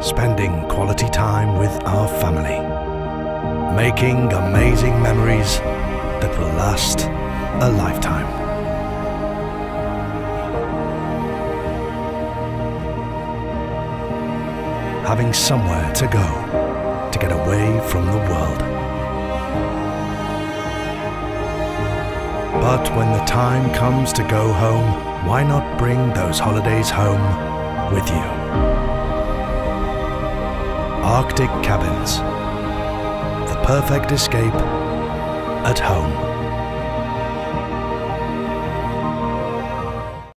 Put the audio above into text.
spending quality time with our family, making amazing memories that will last a lifetime. Having somewhere to go to get away from the world. But when the time comes to go home, why not bring those holidays home with you? Arctic Cabins. The perfect escape at home.